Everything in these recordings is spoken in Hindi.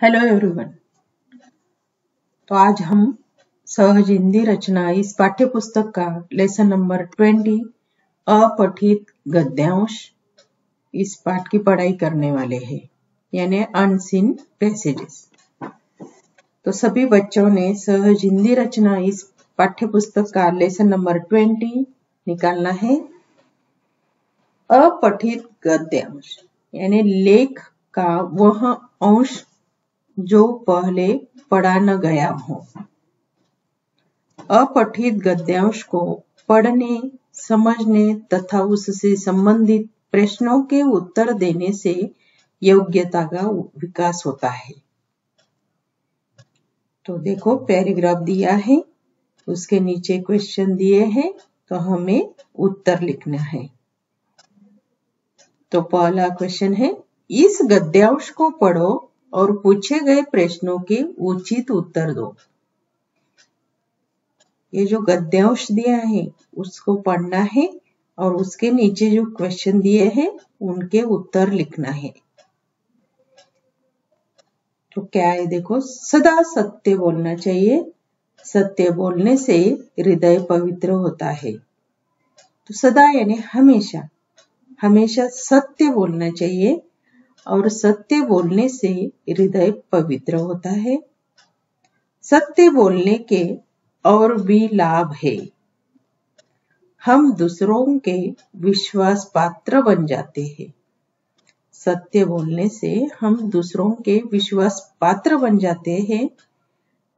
हेलो एवरीवन तो आज हम सहज हिंदी रचना इस पाठ्य पुस्तक का लेसन नंबर ट्वेंटी अपठित गद्यांश इस पाठ की पढ़ाई करने वाले हैं, यानी अनसिन पैसेजेस तो सभी बच्चों ने सहज हिंदी रचना इस पाठ्य पुस्तक का लेसन नंबर ट्वेंटी निकालना है। अपठित गद्यांश, यानी लेख का वह अंश जो पहले पढ़ा न गया हो। अपठित गद्यांश को पढ़ने, समझने तथा उससे संबंधित प्रश्नों के उत्तर देने से योग्यता का विकास होता है। तो देखो, पैराग्राफ दिया है, उसके नीचे क्वेश्चन दिए हैं तो हमें उत्तर लिखना है। तो पहला क्वेश्चन है, इस गद्यांश को पढ़ो और पूछे गए प्रश्नों के उचित उत्तर दो। ये जो गद्यांश दिया है, उसको पढ़ना है और उसके नीचे जो क्वेश्चन दिए हैं, उनके उत्तर लिखना है। तो क्या है देखो, सदा सत्य बोलना चाहिए। सत्य बोलने से हृदय पवित्र होता है। तो सदा यानी हमेशा हमेशा सत्य बोलना चाहिए। और सत्य बोलने से हृदय पवित्र होता है। सत्य बोलने के और भी लाभ है। हम दूसरों के विश्वास पात्र बन जाते हैं। सत्य बोलने से हम दूसरों के विश्वास पात्र बन जाते हैं।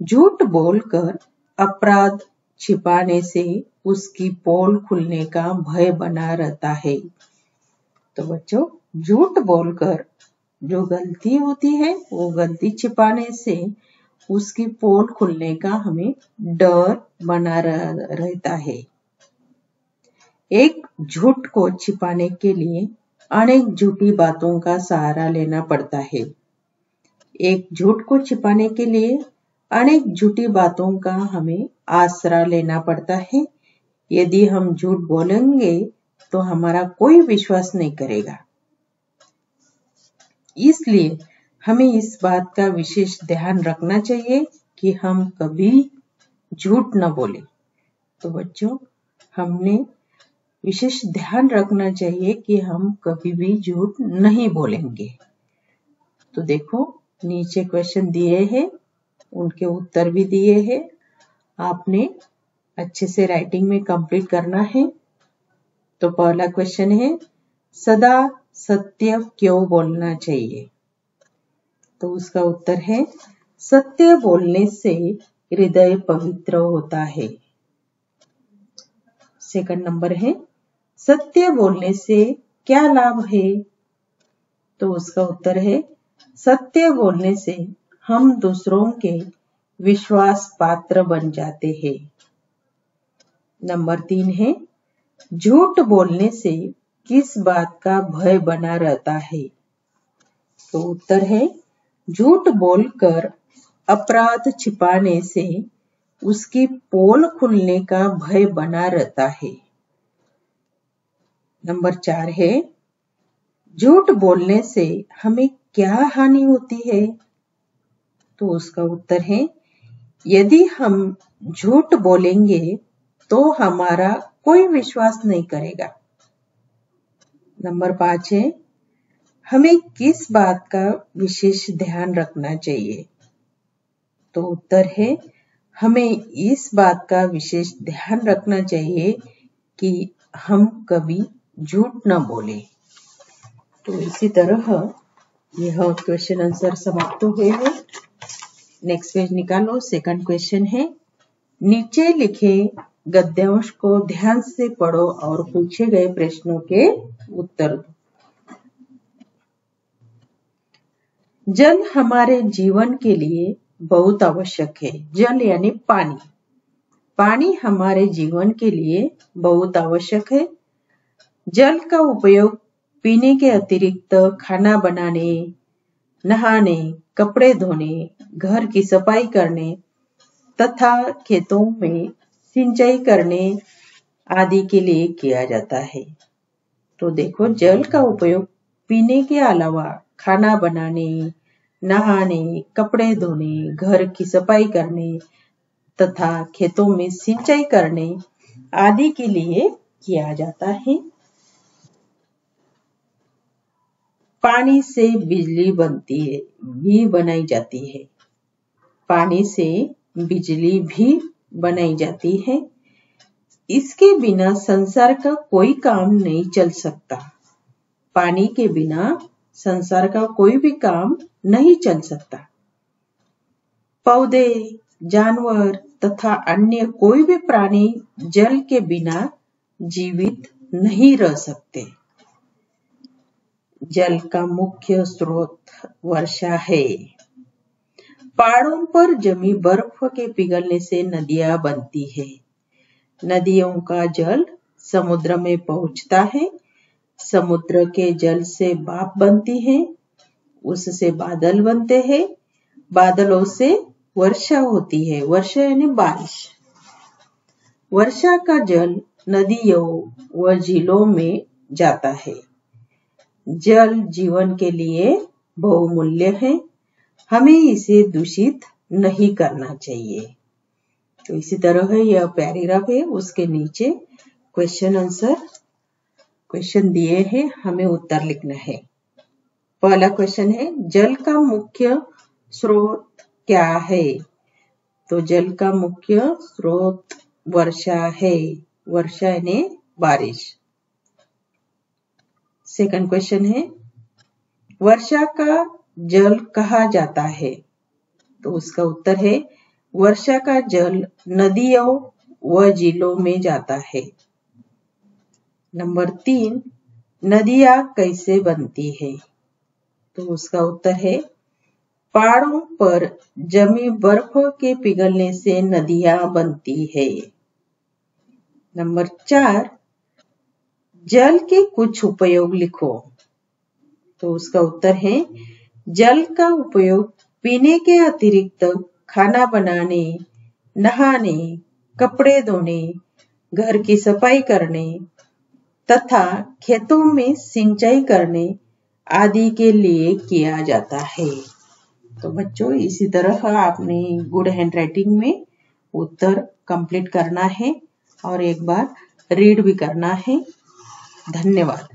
झूठ बोलकर अपराध छिपाने से उसकी पोल खुलने का भय बना रहता है। तो बच्चों झूठ बोलकर जो गलती होती है, वो गलती छिपाने से उसकी पोल खुलने का हमें डर बना रहता है। एक झूठ को छिपाने के लिए अनेक झूठी बातों का सहारा लेना पड़ता है। एक झूठ को छिपाने के लिए अनेक झूठी बातों का हमें आसरा लेना पड़ता है। यदि हम झूठ बोलेंगे तो हमारा कोई विश्वास नहीं करेगा। इसलिए हमें इस बात का विशेष ध्यान रखना चाहिए कि हम कभी झूठ न बोले। तो बच्चों, हमने विशेष ध्यान रखना चाहिए कि हम कभी भी झूठ नहीं बोलेंगे। तो देखो, नीचे क्वेश्चन दिए हैं, उनके उत्तर भी दिए हैं। आपने अच्छे से राइटिंग में कंप्लीट करना है। तो पहला क्वेश्चन है, सदा सत्य क्यों बोलना चाहिए? तो उसका उत्तर है, सत्य बोलने से हृदय पवित्र होता है। सेकंड नंबर है, सत्य बोलने से क्या लाभ है? तो उसका उत्तर है, सत्य बोलने से हम दूसरों के विश्वास पात्र बन जाते हैं। नंबर तीन है, झूठ बोलने से किस बात का भय बना रहता है? तो उत्तर है, झूठ बोलकर अपराध छिपाने से उसकी पोल खुलने का भय बना रहता है। नंबर चार है, झूठ बोलने से हमें क्या हानि होती है? तो उसका उत्तर है, यदि हम झूठ बोलेंगे तो हमारा कोई विश्वास नहीं करेगा। नंबर पाँच है, हमें किस बात का विशेष ध्यान रखना चाहिए? तो उत्तर है, हमें इस बात का विशेष ध्यान रखना चाहिए कि हम कभी झूठ न बोले। तो इसी तरह यह क्वेश्चन आंसर समाप्त हुए हैं। नेक्स्ट पेज निकालो सेकंड क्वेश्चन है, नीचे लिखे गद्यांश को ध्यान से पढ़ो और पूछे गए प्रश्नों के उत्तर। दो जल हमारे जीवन के लिए बहुत आवश्यक है। जल यानी पानी। पानी हमारे जीवन के लिए बहुत आवश्यक है। जल का उपयोग पीने के अतिरिक्त खाना बनाने, नहाने, कपड़े धोने, घर की सफ़ाई करने तथा खेतों में सिंचाई करने आदि के लिए किया जाता है। तो देखो, जल का उपयोग पीने के अलावा खाना बनाने, नहाने, कपड़े धोने, घर की सफ़ाई करने तथा खेतों में सिंचाई करने आदि के लिए किया जाता है। पानी से बिजली बनती है, भी बनाई जाती है। पानी से बिजली भी बनाई जाती है। इसके बिना संसार का कोई काम नहीं चल सकता। पानी के बिना संसार का कोई भी काम नहीं चल सकता। पौधे, जानवर तथा अन्य कोई भी प्राणी जल के बिना जीवित नहीं रह सकते। जल का मुख्य स्रोत वर्षा है। पहाड़ों पर जमी बर्फ़ के पिघलने से नदियाँ बनती है। नदियों का जल समुद्र में पहुँचता है। समुद्र के जल से बाप बनती है, उससे बादल बनते हैं। बादलों से वर्षा होती है। वर्षा यानी बारिश। वर्षा का जल नदियों व झीलों में जाता है। जल जीवन के लिए बहुमूल्य है। हमें इसे दूषित नहीं करना चाहिए। तो इसी तरह है, यह पैराग्राफ है, उसके नीचे क्वेश्चन आंसर क्वेश्चन दिए हैं, हमें उत्तर लिखना है। पहला क्वेश्चन है, जल का मुख्य स्रोत क्या है? तो जल का मुख्य स्रोत वर्षा है, वर्षा यानी बारिश। सेकंड क्वेश्चन है, वर्षा का जल कहा जाता है? तो उसका उत्तर है वर्षा का जल नदियों व झीलों में जाता है। नंबर तीन, नदियाँ कैसे बनती है? तो उसका उत्तर है, पहाड़ों पर जमी बर्फ़ के पिघलने से नदियाँ बनती है। नंबर चार, जल के कुछ उपयोग लिखो। तो उसका उत्तर है, जल का उपयोग पीने के अतिरिक्त खाना बनाने, नहाने, कपड़े धोने, घर की सफ़ाई करने तथा खेतों में सिंचाई करने आदि के लिए किया जाता है। तो बच्चों, इसी तरह आपने गुड हैंड राइटिंग में उत्तर कंप्लीट करना है और एक बार रीड भी करना है। धन्यवाद।